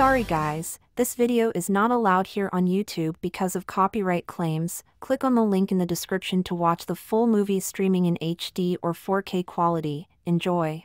Sorry guys, this video is not allowed here on YouTube because of copyright claims. Click on the link in the description to watch the full movie streaming in HD or 4K quality. Enjoy.